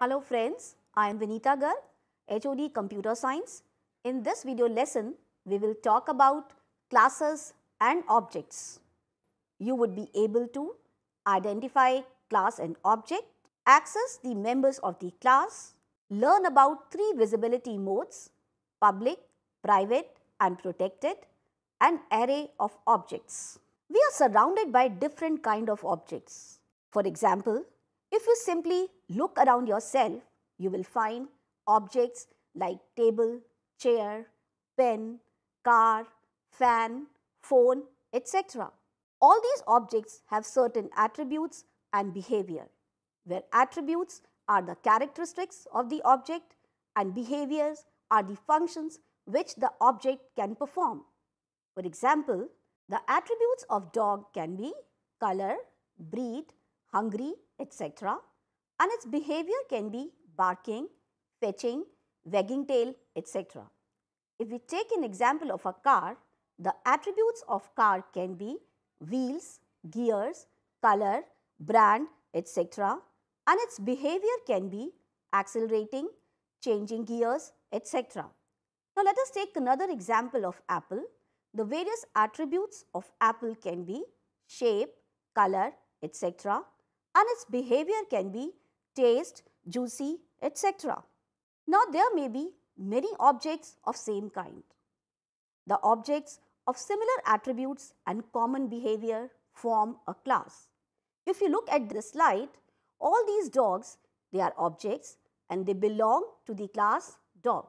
Hello friends, I am Vinita Garg, HOD Computer Science. In this video lesson, we will talk about classes and objects. You would be able to identify class and object, access the members of the class, learn about three visibility modes, public, private and protected, an array of objects. We are surrounded by different kind of objects. For example, if you simply look around yourself, you will find objects like table, chair, pen, car, fan, phone, etc. All these objects have certain attributes and behavior, where attributes are the characteristics of the object and behaviors are the functions which the object can perform. For example, the attributes of dog can be color, breed, hungry, etc. and its behavior can be barking, fetching, wagging tail, etc. If we take an example of a car, the attributes of car can be wheels, gears, color, brand, etc. and its behavior can be accelerating, changing gears, etc. Now let us take another example of apple. The various attributes of apple can be shape, color, etc. and its behavior can be taste, juicy, etc. Now there may be many objects of same kind. The objects of similar attributes and common behavior form a class. If you look at this slide, all these dogs, they are objects and they belong to the class dog.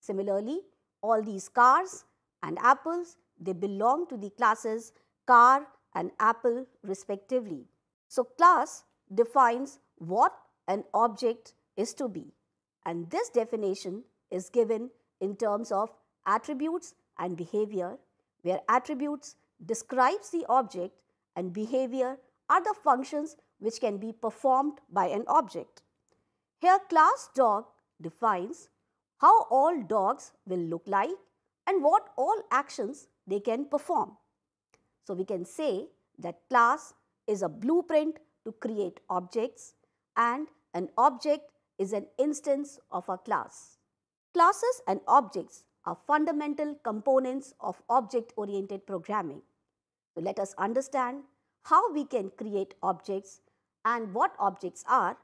Similarly, all these cars and apples, they belong to the classes car and apple respectively. So, class defines what an object is to be and this definition is given in terms of attributes and behavior where attributes describes the object and behavior are the functions which can be performed by an object. Here class dog defines how all dogs will look like and what all actions they can perform. So, we can say that class is a blueprint to create objects and an object is an instance of a class. Classes and objects are fundamental components of object-oriented programming. So, let us understand how we can create objects and what objects are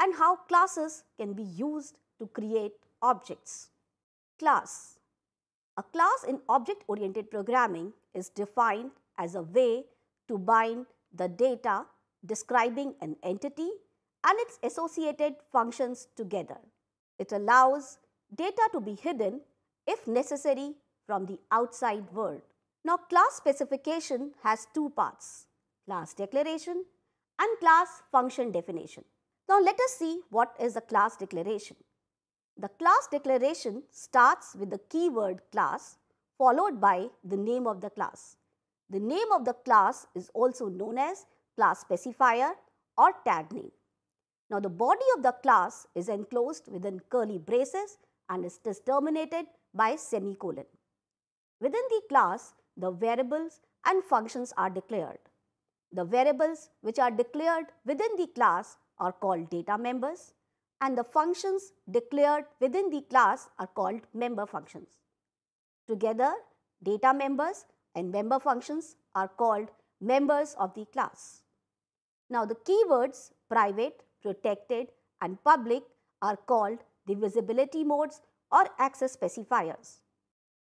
and how classes can be used to create objects. Class A class in object-oriented programming is defined as a way to bind the data describing an entity and its associated functions together. It allows data to be hidden if necessary from the outside world. Now class specification has two parts, class declaration and class function definition. Now let us see what is a class declaration. The class declaration starts with the keyword class followed by the name of the class. The name of the class is also known as class specifier or tag name. Now the body of the class is enclosed within curly braces and is terminated by semicolon. Within the class, the variables and functions are declared. The variables which are declared within the class are called data members and the functions declared within the class are called member functions. Together, data members and member functions are called members of the class. Now, the keywords private, protected and public are called the visibility modes or access specifiers.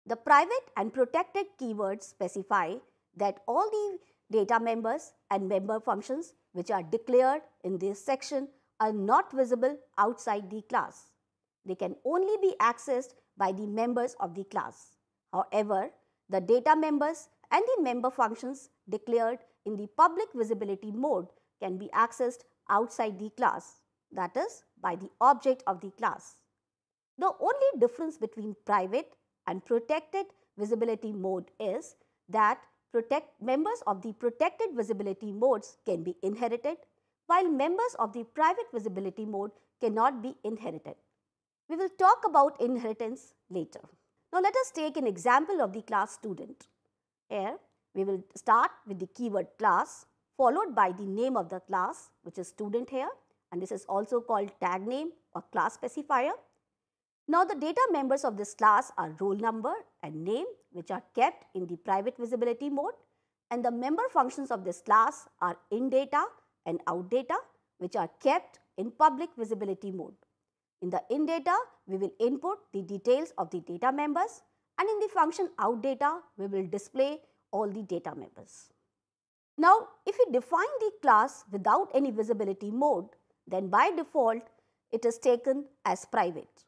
The private and protected keywords specify that all the data members and member functions which are declared in this section are not visible outside the class. They can only be accessed by the members of the class. However, the data members and the member functions declared in the public visibility mode can be accessed outside the class that is by the object of the class. The only difference between private and protected visibility mode is that protect members of the protected visibility modes can be inherited while members of the private visibility mode cannot be inherited. We will talk about inheritance later. Now let us take an example of the class student. Here we will start with the keyword class followed by the name of the class which is student here and this is also called tag name or class specifier. Now the data members of this class are roll number and name which are kept in the private visibility mode and the member functions of this class are in data and out data which are kept in public visibility mode. In the in data, we will input the details of the data members and in the function out data, we will display all the data members. Now, if we define the class without any visibility mode, then by default, it is taken as private.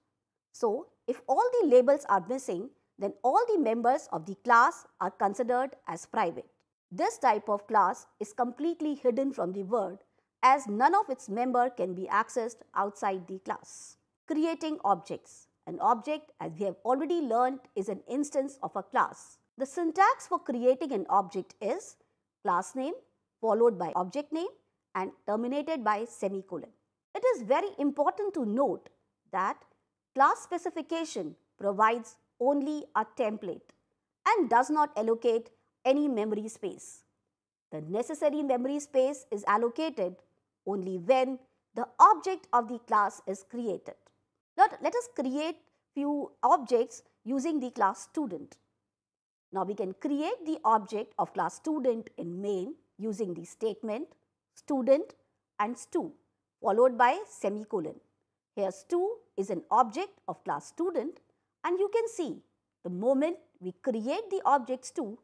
So, if all the labels are missing, then all the members of the class are considered as private. This type of class is completely hidden from the world as none of its member can be accessed outside the class. Creating objects. An object as we have already learned is an instance of a class. The syntax for creating an object is class name followed by object name and terminated by semicolon. It is very important to note that class specification provides only a template and does not allocate any memory space. The necessary memory space is allocated only when the object of the class is created. Let us create few objects using the class student. Now we can create the object of class student in main using the statement student and stu followed by semicolon. Here stu is an object of class student and you can see the moment we create the object stu,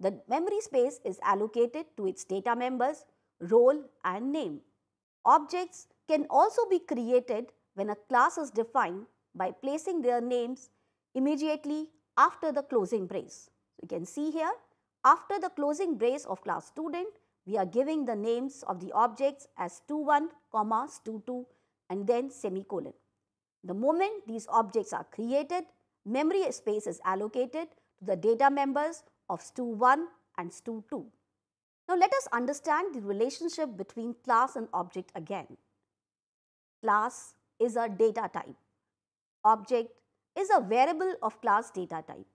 the memory space is allocated to its data members, roll and name. Objects can also be created when a class is defined by placing their names immediately after the closing brace. You can see here after the closing brace of class student, we are giving the names of the objects as stu1, comma, stu2 and then semicolon. The moment these objects are created, memory space is allocated to the data members of stu1 and stu2. Now let us understand the relationship between class and object again. Class is a data type. Object is a variable of class data type.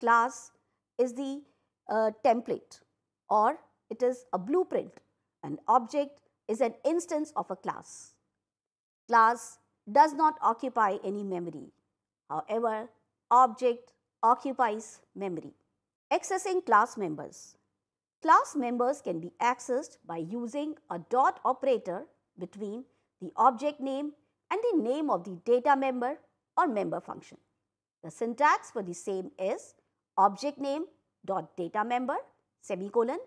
Class is the uh, template or it is a blueprint. An object is an instance of a class. Class does not occupy any memory. However, object occupies memory. Accessing class members. Class members can be accessed by using a dot operator between the object name and the name of the data member or member function. The syntax for the same is object name dot data member semicolon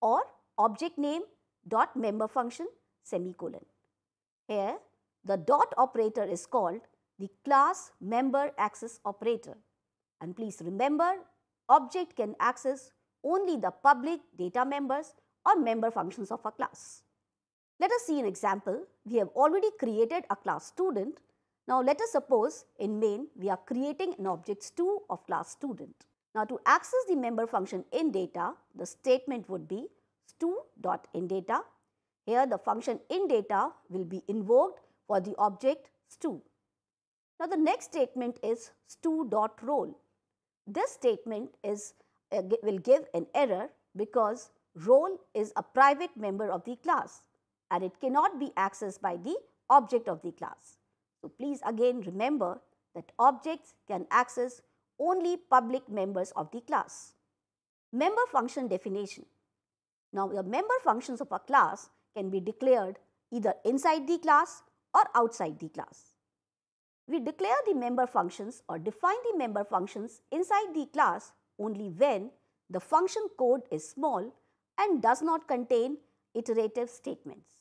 or object name dot member function semicolon. Here the dot operator is called the class member access operator and please remember object can access only the public data members or member functions of a class. Let us see an example. We have already created a class student. Now let us suppose in main we are creating an object stu of class student. Now to access the member function in data, the statement would be stu.indata. Here the function in data will be invoked for the object stu. Now the next statement is stu.roll. This statement is uh, will give an error because roll is a private member of the class and it cannot be accessed by the object of the class. So, please again remember that objects can access only public members of the class. Member function definition. Now, the member functions of a class can be declared either inside the class or outside the class. We declare the member functions or define the member functions inside the class only when the function code is small and does not contain iterative statements.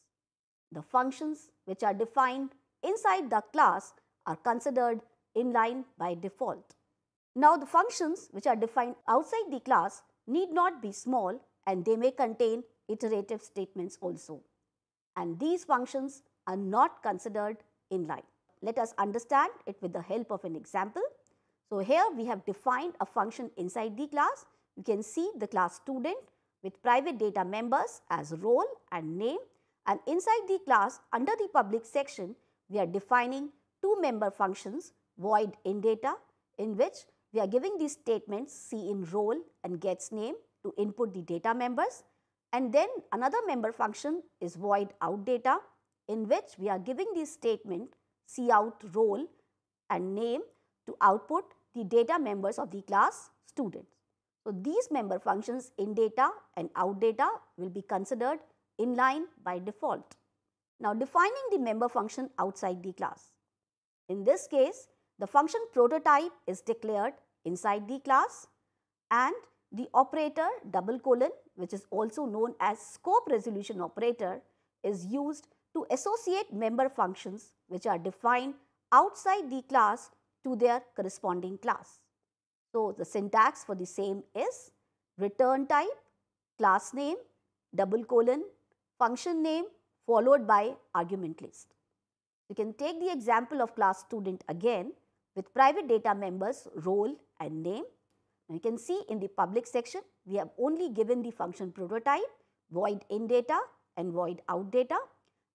The functions which are defined inside the class are considered inline by default. Now the functions which are defined outside the class need not be small and they may contain iterative statements also. And these functions are not considered inline. Let us understand it with the help of an example. So here we have defined a function inside the class. You can see the class student with private data members as roll and name and inside the class under the public section we are defining two member functions void in data in which we are giving these statements c in roll and gets name to input the data members and then another member function is void out data in which we are giving the statement out roll and name to output the data members of the class students. So, these member functions in data and out data will be considered inline by default. Now, defining the member function outside the class. In this case, the function prototype is declared inside the class and the operator double colon which is also known as scope resolution operator is used to associate member functions which are defined outside the class to their corresponding class. So, the syntax for the same is return type, class name, double colon, function name followed by argument list. You can take the example of class student again with private data members roll and name. Now, you can see in the public section we have only given the function prototype, void in data and void out data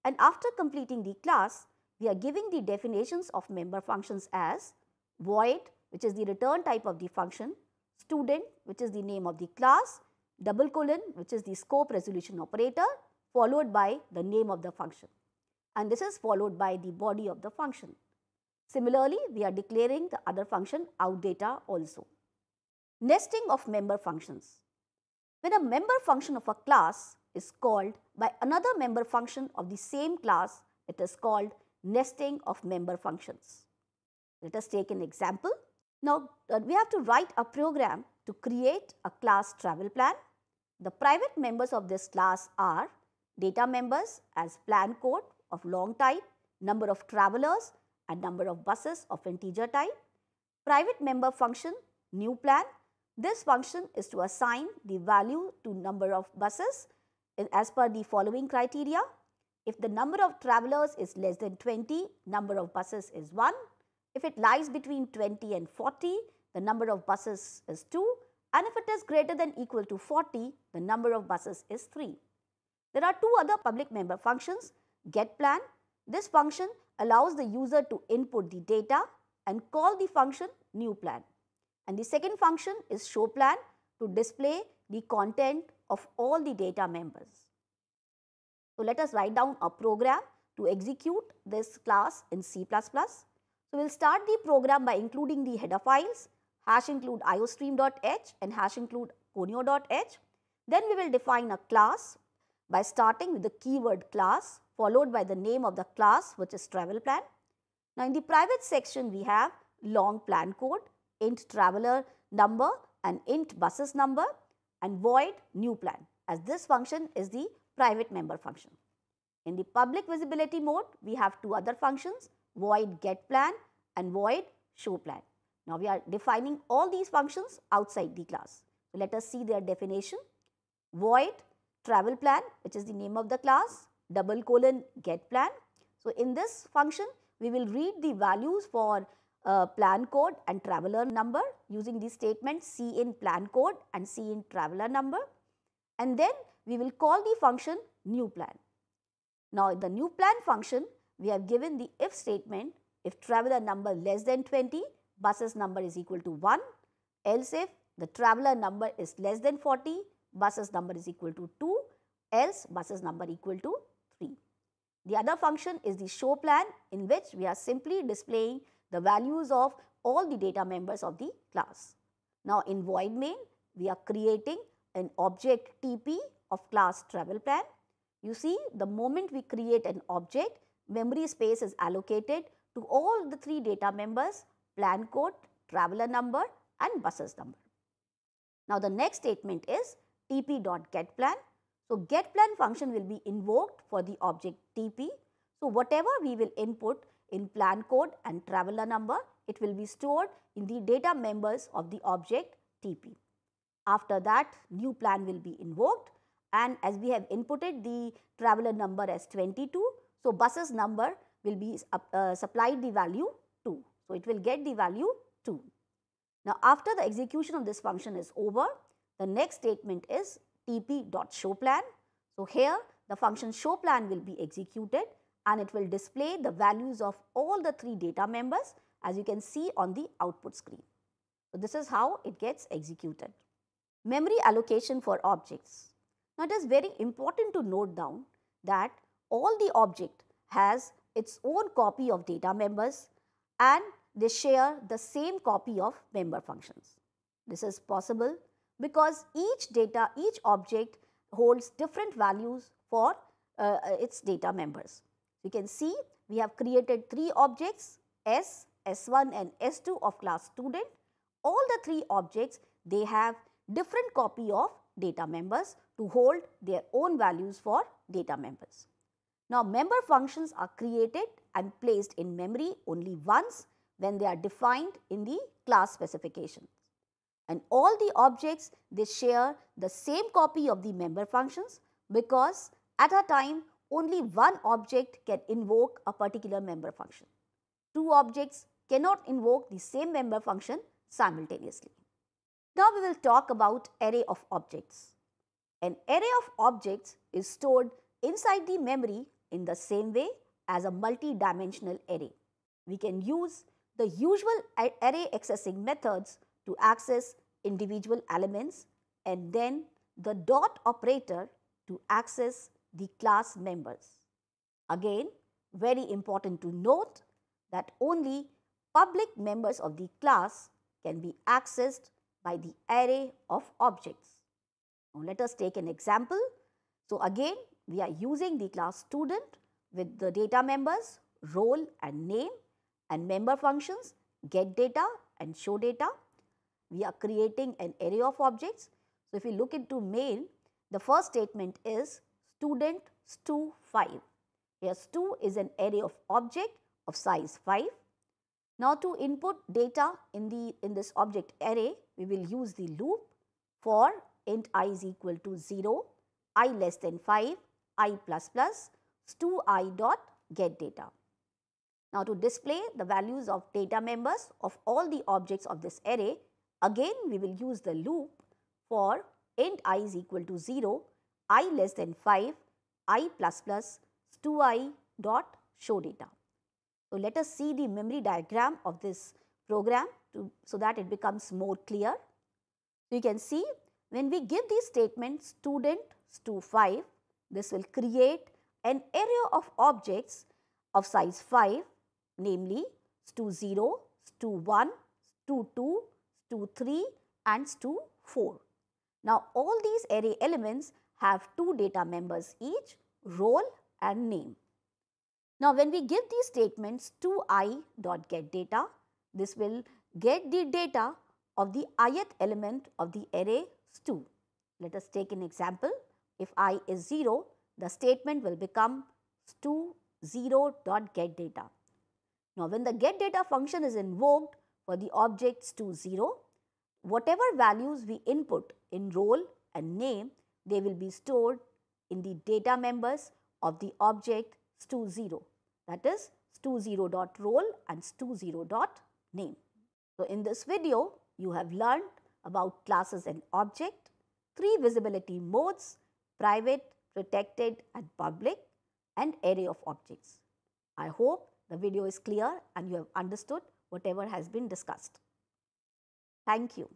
and after completing the class we are giving the definitions of member functions as void which is the return type of the function, student which is the name of the class, double colon which is the scope resolution operator followed by the name of the function and this is followed by the body of the function. Similarly, we are declaring the other function out data also. Nesting of member functions. When a member function of a class is called by another member function of the same class, it is called nesting of member functions. Let us take an example. Now, uh, we have to write a program to create a class travel plan. The private members of this class are data members as plan code of long type, number of travelers and number of buses of integer type. Private member function new plan. This function is to assign the value to number of buses as per the following criteria. If the number of travelers is less than 20, number of buses is 1. If it lies between 20 and 40, the number of buses is 2 and if it is greater than equal to 40, the number of buses is 3. There are two other public member functions, getPlan. This function allows the user to input the data and call the function newPlan. And the second function is showPlan to display the content of all the data members. So, let us write down a program to execute this class in C++. So, we will start the program by including the header files hash include iostream.h and hash include conio.h. Then we will define a class by starting with the keyword class followed by the name of the class which is travel plan. Now, in the private section we have long plan code, int traveler number and int buses number and void new plan as this function is the private member function. In the public visibility mode, we have two other functions void get plan and void show plan. Now, we are defining all these functions outside the class. Let us see their definition. Void travel plan which is the name of the class double colon get plan. So, in this function we will read the values for uh, plan code and traveler number using the statement C in plan code and C in traveler number and then we will call the function new plan. Now, in the new plan function we have given the if statement if traveler number less than 20 buses number is equal to 1 else if the traveler number is less than 40 buses number is equal to 2 else buses number equal to 3. The other function is the show plan in which we are simply displaying the values of all the data members of the class. Now in void main we are creating an object TP of class travel plan. You see the moment we create an object memory space is allocated to all the three data members plan code, traveler number and buses number. Now the next statement is tp.getPlan. So getPlan function will be invoked for the object TP. So whatever we will input in plan code and traveler number, it will be stored in the data members of the object TP. After that, new plan will be invoked and as we have inputted the traveler number as 22, so buses number will be uh, supplied the value 2. So it will get the value 2. Now after the execution of this function is over, the next statement is tp.showPlan. So here the function showPlan will be executed and it will display the values of all the three data members as you can see on the output screen. So this is how it gets executed. Memory allocation for objects. Now it is very important to note down that all the object has its own copy of data members and they share the same copy of member functions. This is possible because each data, each object holds different values for uh, uh its data members. You can see we have created three objects S, S1 and S2 of class student. All the three objects they have different copy of data members to hold their own values for data members. Now member functions are created and placed in memory only once when they are defined in the class specifications. And all the objects they share the same copy of the member functions because at a time only one object can invoke a particular member function. Two objects cannot invoke the same member function simultaneously. Now we will talk about array of objects. An array of objects is stored inside the memory in the same way as a multi-dimensional array. We can use the usual array accessing methods to access individual elements and then the dot operator to access the class members. Again, very important to note that only public members of the class can be accessed by the array of objects. Now, let us take an example. So, again we are using the class student with the data members, roll and name and member functions, get data and show data. We are creating an array of objects. So, if we look into main, the first statement is student stu5. Here stu is an array of object of size 5. Now, to input data in the in this object array, we will use the loop for int i is equal to 0, i less than 5, i plus plus, stu i dot get data. Now, to display the values of data members of all the objects of this array, again we will use the loop for int i is equal to 0, i less than 5, i plus plus, stu i dot show data. So, let us see the memory diagram of this program to, so that it becomes more clear. You can see when we give these statements student stu5, this will create an array of objects of size 5 namely stu0, stu1, stu2, stu3 and stu4. Now all these array elements have two data members each roll and name. Now when we give these statements to i dot get data, this will get the data of the ith element of the array stu. Let us take an example. If i is 0, the statement will become stu 0 dot get data. Now, when the get data function is invoked for the objects stu 0, whatever values we input in roll and name, they will be stored in the data members of the object stu0 that is stu0 dot roll and stu0 dot name. So, in this video you have learned about classes and object, three visibility modes private, protected and public and array of objects. I hope the video is clear and you have understood whatever has been discussed. Thank you.